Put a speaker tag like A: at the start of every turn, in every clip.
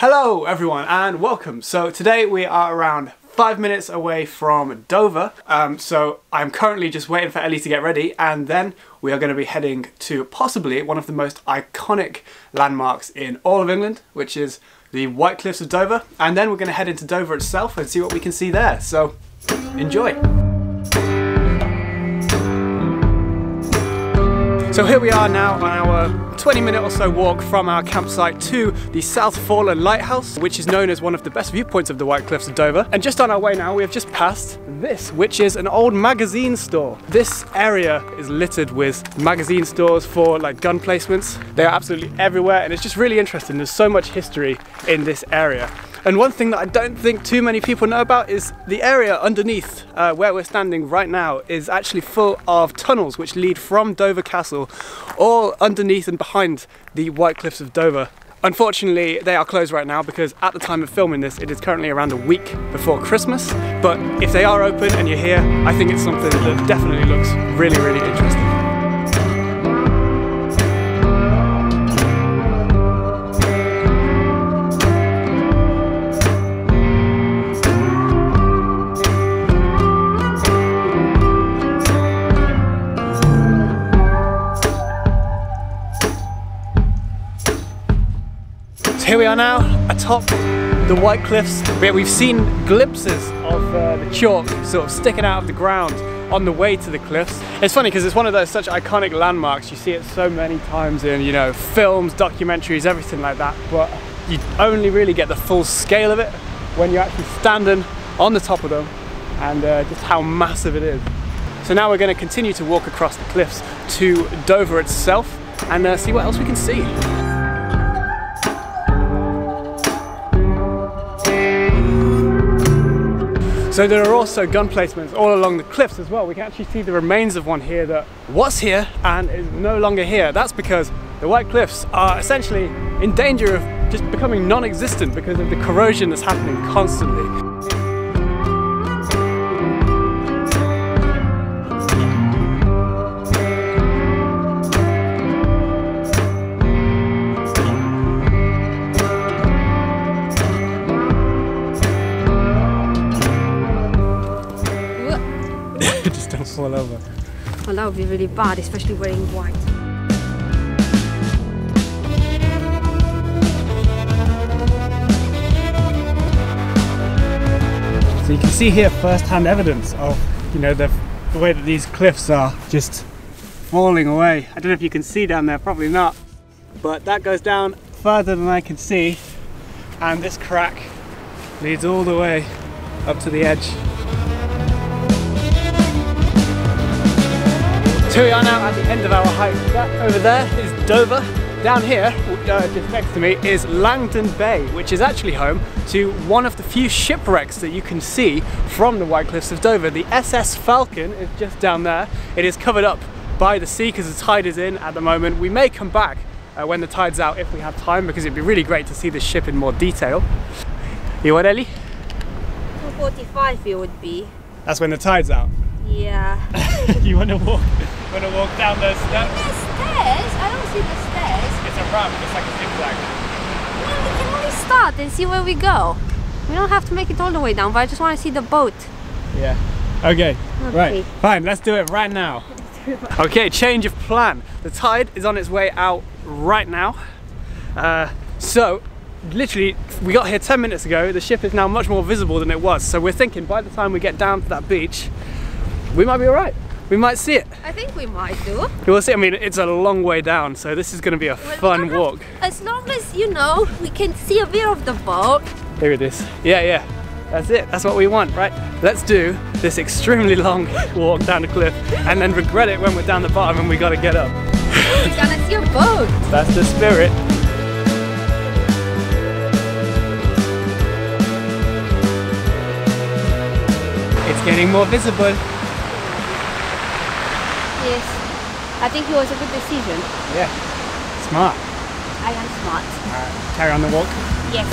A: Hello everyone and welcome. So today we are around five minutes away from Dover. Um, so I'm currently just waiting for Ellie to get ready and then we are going to be heading to possibly one of the most iconic landmarks in all of England, which is the White Cliffs of Dover. And then we're going to head into Dover itself and see what we can see there. So enjoy. So here we are now on our 20 minute or so walk from our campsite to the South Foreland Lighthouse, which is known as one of the best viewpoints of the White Cliffs of Dover. And just on our way now, we have just passed this, which is an old magazine store. This area is littered with magazine stores for like gun placements. They are absolutely everywhere and it's just really interesting. There's so much history in this area. And one thing that I don't think too many people know about is the area underneath uh, where we're standing right now is actually full of tunnels which lead from Dover Castle all underneath and behind the White Cliffs of Dover. Unfortunately, they are closed right now because at the time of filming this, it is currently around a week before Christmas. But if they are open and you're here, I think it's something that definitely looks really, really interesting. Atop the White Cliffs. We've seen glimpses of uh, the chalk sort of sticking out of the ground on the way to the cliffs. It's funny because it's one of those such iconic landmarks. You see it so many times in, you know, films, documentaries, everything like that. But you only really get the full scale of it when you're actually standing on the top of them and uh, just how massive it is. So now we're going to continue to walk across the cliffs to Dover itself and uh, see what else we can see. So there are also gun placements all along the cliffs as well. We can actually see the remains of one here that was here and is no longer here. That's because the White Cliffs are essentially in danger of just becoming non-existent because of the corrosion that's happening constantly. Fall over.
B: Well, that would be really bad, especially wearing white.
A: So you can see here first-hand evidence of, you know, the, the way that these cliffs are just falling away. I don't know if you can see down there, probably not. But that goes down further than I can see. And this crack leads all the way up to the edge So we are now at the end of our hike. That over there is Dover. Down here, uh, just next to me, is Langdon Bay, which is actually home to one of the few shipwrecks that you can see from the White Cliffs of Dover. The SS Falcon is just down there. It is covered up by the sea because the tide is in at the moment. We may come back uh, when the tide's out if we have time because it'd be really great to see the ship in more detail. You what, Ellie?
B: 2.45 it would be.
A: That's when the tide's out?
B: Yeah.
A: you want to walk? going to walk down the steps.
B: The stairs? I don't see the stairs.
A: It's a ramp, it's like a zigzag.
B: No, we can only start and see where we go. We don't have to make it all the way down, but I just want to see the boat.
A: Yeah. Okay. okay. Right. Fine. Let's do it right now. okay. Change of plan. The tide is on its way out right now. Uh, so literally we got here 10 minutes ago the ship is now much more visible than it was so we're thinking by the time we get down to that beach we might be all right we might see it.
B: I think we might do.
A: We'll see. I mean, it's a long way down, so this is going to be a well, fun walk.
B: Have, as long as, you know, we can see a bit of the boat.
A: Here it is. Yeah, yeah. That's it. That's what we want, right? Let's do this extremely long walk down the cliff and then regret it when we're down the bottom and we got to get up.
B: we got to see a boat.
A: That's the spirit. It's getting more visible.
B: I think it was a good decision.
A: Yeah, smart.
B: I am smart.
A: Uh, carry on the walk.
B: Yes.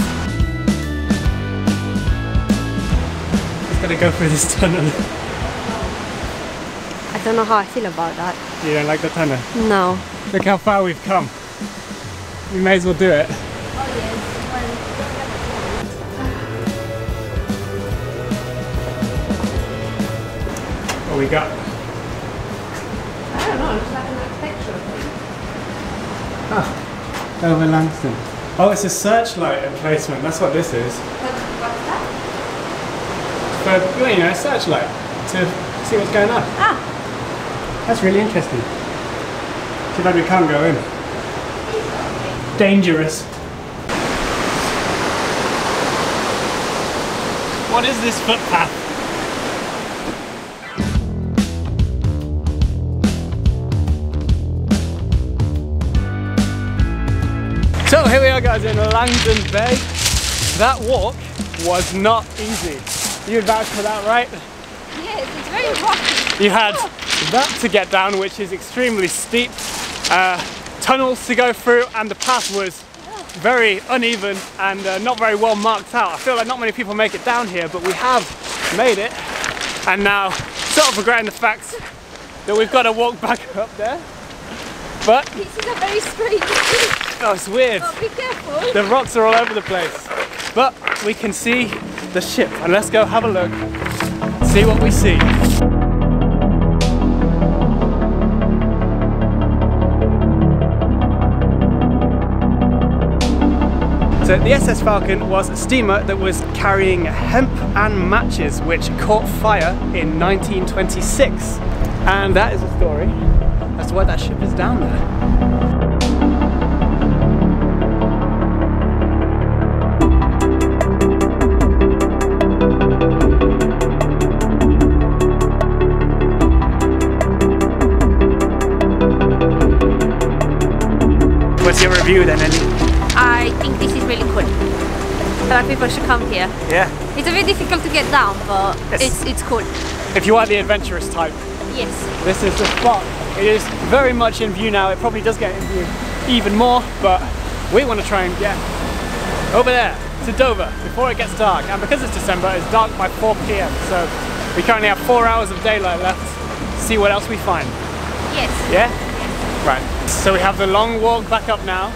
A: Just gotta go through this tunnel.
B: I don't know how I feel about that.
A: You don't like the tunnel?
B: No.
A: Look how far we've come. We may as well do it.
B: Oh, yes.
A: we got Dover Langdon. Oh, it's a searchlight emplacement. That's what this is.
B: What, what's that?
A: For, well, you know, a searchlight to see what's going on.
B: Ah,
A: That's really interesting. Too bad we can't go in. Dangerous. What is this footpath? Guys in Langdon Bay. That walk was not easy. You'd vouch for that, right?
B: yes, it's very rocky.
A: You had that to get down, which is extremely steep, uh, tunnels to go through, and the path was very uneven and uh, not very well marked out. I feel like not many people make it down here, but we have made it. And now, sort of regretting the fact that we've got to walk back up there. But,
B: This is a very straight.
A: oh, it's weird.
B: Oh, be careful.
A: The rocks are all over the place. But we can see the ship, and let's go have a look, see what we see. So the SS Falcon was a steamer that was carrying hemp and matches which caught fire in 1926. And that is a story as to why that ship is down there. Your review then, Ellie?
B: I think this is really cool. I feel like people should come here.
A: Yeah.
B: It's a bit difficult to get down, but
A: Yes.
B: it's it's cool.
A: If you are the adventurous type,
B: Yes.
A: this is the spot. It is very much in view now. It probably does get in view even more, but we want to try and get over there to Dover before it gets dark. And because it's December, it's dark by 4 p.m. So we currently have four hours of daylight left. See what else we find.
B: Yes.
A: Yeah? Right. So we have the long walk back up now.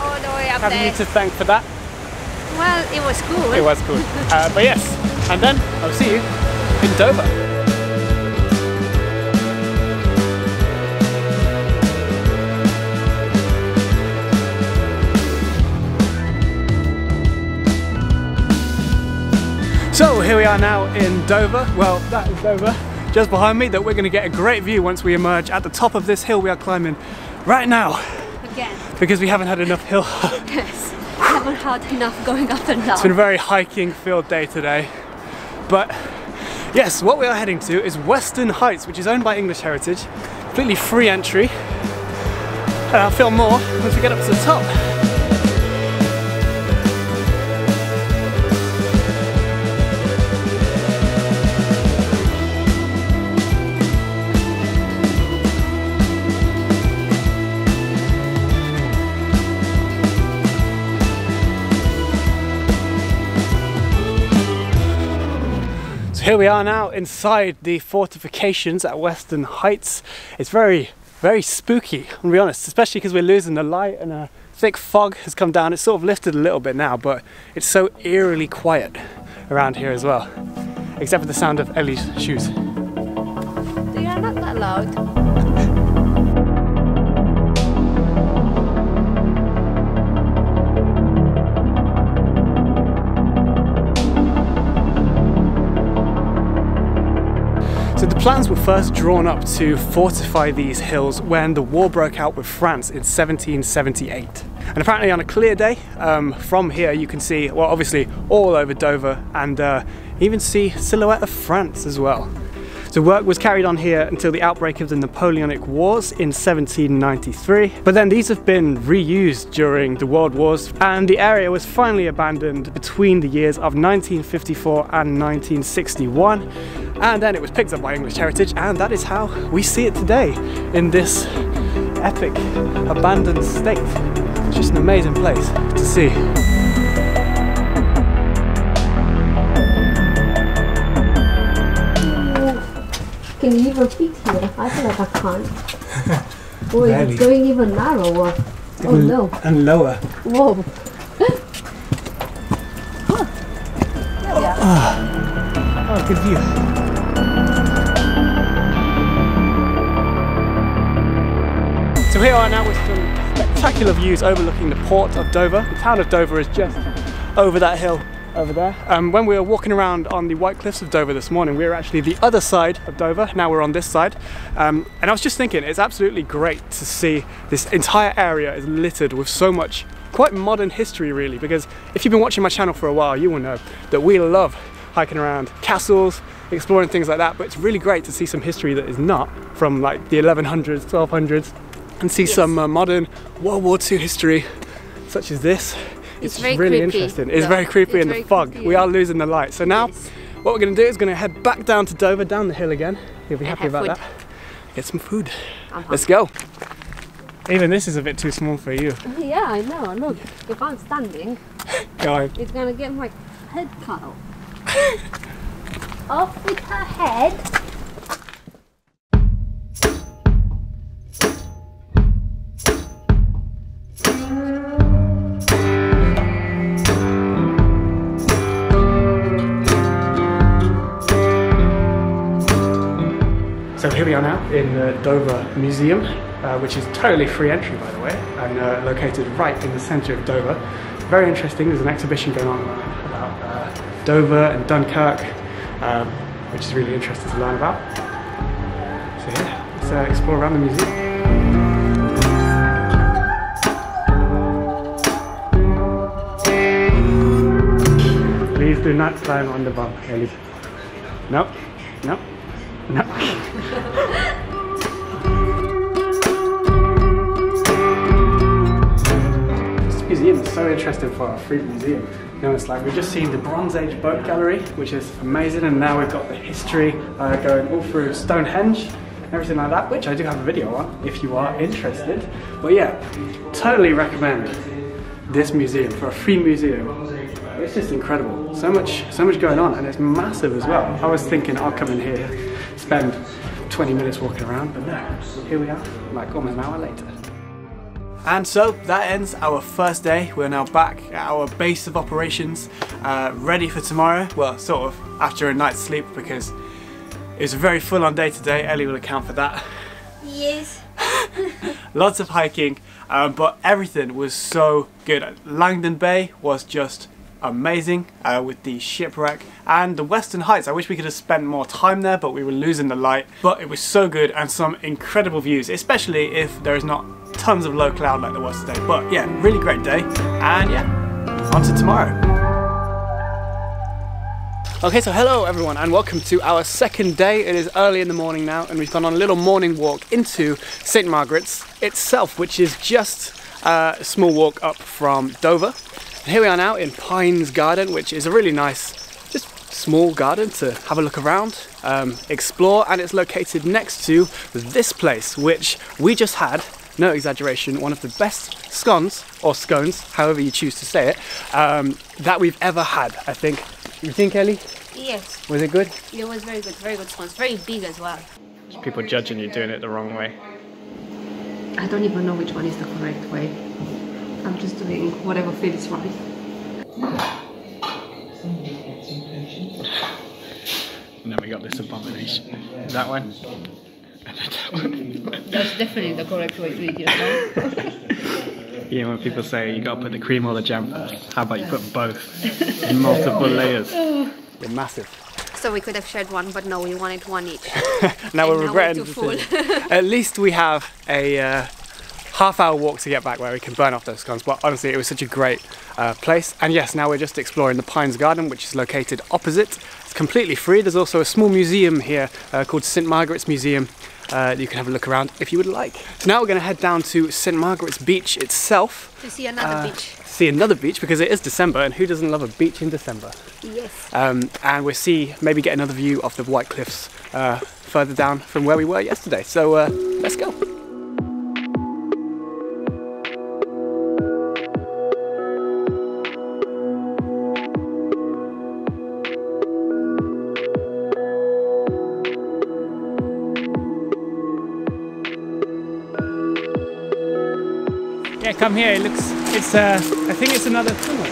B: All the way up
A: Have
B: there.
A: you to thank for that.
B: Well, it was cool.
A: It was cool. Uh, but yes, and then I'll see you in Dover. So here we are now in Dover. Well, that is Dover just behind me that we're going to get a great view once we emerge at the top of this hill we are climbing right now
B: Again.
A: because we haven't had enough hill.
B: Yes. I haven't had enough going up and down.
A: It's been a very hiking filled day today. But yes, what we are heading to is Western Heights, which is owned by English Heritage. Completely free entry. And I'll film more once we get up to the top. Here we are now inside the fortifications at Western Heights. It's very, very spooky, I'll be honest, especially because we're losing the light and a thick fog has come down. It's sort of lifted a little bit now, but it's so eerily quiet around here as well, except for the sound of Ellie's shoes.
B: They are not that loud.
A: Plans were first drawn up to fortify these hills when the war broke out with France in 1778. And apparently on a clear day, um, from here you can see, well obviously all over Dover and uh, even see silhouette of France as well. So work was carried on here until the outbreak of the Napoleonic Wars in 1793. But then these have been reused during the World Wars and the area was finally abandoned between the years of 1954 and 1961. And then it was picked up by English Heritage and that is how we see it today in this epic abandoned state. It's just an amazing place to see.
C: Can you repeat here? I feel like I can't.
A: Boy,
C: is going even narrower? Oh and no.
A: And lower.
C: Whoa.
A: Oh, oh. oh, good view. So here I am now with some spectacular views overlooking the port of Dover. The town of Dover is just over that hill over there. Um, when we were walking around on the White Cliffs of Dover this morning, we were actually the other side of Dover. Now we're on this side. Um, and I was just thinking, it's absolutely great to see this entire area is littered with so much quite modern history really, because if you've been watching my channel for a while, you will know that we love hiking around castles, exploring things like that, but it's really great to see some history that is not from like the 1100s, 1200s, and see
B: Yes.
A: some uh, modern World War II history, such as this.
B: It's
A: It's,
B: very
A: really
B: creepy,
A: interesting. It's
B: though.
A: very creepy
B: It's
A: in
B: very
A: the fog.
B: creepy,
A: We are losing the light. So now,
B: Yes.
A: what we're going to do is going to head back down to Dover, down the hill again. You'll be happy about
B: food.
A: that. Get some food.
B: I'm
A: Let's go. Even this is a bit too small for you.
B: Yeah, I know. Look, if I'm standing,
A: Go on.
B: it's gonna get my head cut off. off with her head.
A: In the Dover Museum, uh, which is totally free entry, by the way, and uh, located right in the centre of Dover. Very interesting. There's an exhibition going on about uh, Dover and Dunkirk, um, which is really interesting to learn about. So yeah, let's uh, explore around the museum. Please do not climb on the bump, Ellie. Nope. Nope. Nope. so interesting for a free museum. You know, it's like we've just seen the Bronze Age boat gallery, which is amazing, and now we've got the history uh, going all through Stonehenge, and everything like that, which I do have a video on if you are interested. But yeah, totally recommend this museum for a free museum. It's just incredible. So much, so much going on, and it's massive as well. I was thinking I'll come in here, spend 20 minutes walking around, but no, here we are, like almost an hour later. And so that ends our first day. We're now back at our base of operations, uh, ready for tomorrow. Well, sort of after a night's sleep because it was a very full on day today. Ellie will account for that.
B: Yes.
A: Lots of hiking, um, but everything was so good. Langdon Bay was just amazing uh, with the shipwreck and the Western Heights. I wish we could have spent more time there, but we were losing the light. But it was so good and some incredible views, especially if there is not tons of low cloud like there was today. But yeah, really great day. And yeah, on to tomorrow. Okay, so hello everyone and welcome to our second day. It is early in the morning now and we've gone on a little morning walk into St. Margaret's itself, which is just a small walk up from Dover. And here we are now in Pines Garden, which is a really nice, just small garden to have a look around, um, explore, and it's located next to this place, which we just had, no exaggeration, one of the best scones, or scones, however you choose to say it, um, that we've ever had, I think. You think, Ellie?
B: Yes.
A: Was it good?
B: It was very good. Very good scones. Very big as well.
A: People judging you doing it the wrong way.
C: I don't even know which one is the correct way. I'm just doing whatever feels right.
A: And then we got this abomination. That one. And then that one.
B: That's definitely the correct way to eat your scone.
A: You know when people say you gotta put the cream or the jam first. How about you put both in multiple layers? They're massive.
B: so we could have shared one, but no, we wanted one each.
A: Now we're
B: And now we're
A: regretting
B: too
A: the. At least we have a uh, half hour walk to get back where we can burn off those scones. But honestly, it was such a great uh, place. And yes, now we're just exploring the Pines Garden, which is located opposite. It's completely free. There's also a small museum here uh, called St Margaret's Museum. Uh, you can have a look around if you would like. So now we're going to head down to St Margaret's Beach itself.
B: To see another
A: Uh,
B: beach.
A: See another beach because it is December, and who doesn't love a beach in December?
B: Yes.
A: Um, and we'll see, maybe get another view of the White Cliffs uh, further down from where we were yesterday. So uh, let's go. Come here. It looks. It's. Uh, I think it's another tunnel.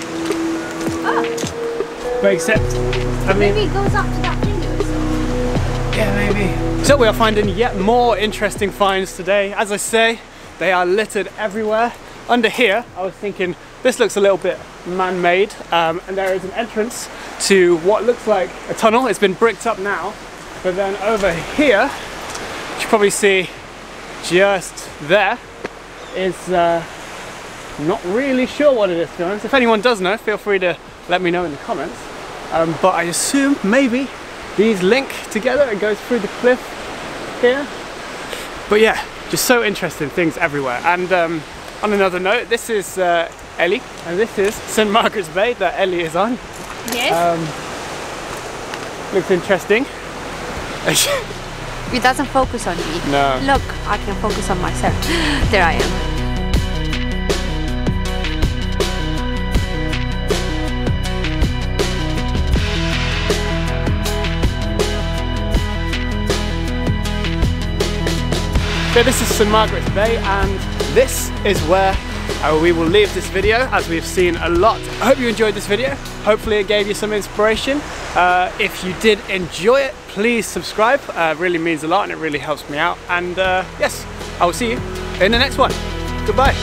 A: But except, I mean,
B: Maybe it goes up to that window. So.
A: yeah, maybe. So we are finding yet more interesting finds today. As I say, They are littered everywhere. Under here, I was thinking this looks a little bit man-made um, and there is an entrance to what looks like a tunnel. It's been bricked up now. But then over here, you probably see just there is uh, not really sure what it is to be honest. If anyone does know, feel free to let me know in the comments. Um, but I assume maybe these link together. It goes through the cliff here. But yeah, just so interesting things everywhere. And um, on another note, this is uh, Ellie, and this is St. Margaret's Bay that Ellie is on.
B: Yes.
A: Um, looks interesting.
B: it doesn't focus on me.
A: No.
B: Look, I can focus on myself. there I am.
A: So this is St Margaret's Bay and this is where uh, we will leave this video as we've seen a lot. I hope you enjoyed this video. Hopefully it gave you some inspiration. Uh, if you did enjoy it, please subscribe. Uh, it really means a lot and it really helps me out. And uh, yes, I will see you in the next one. Goodbye.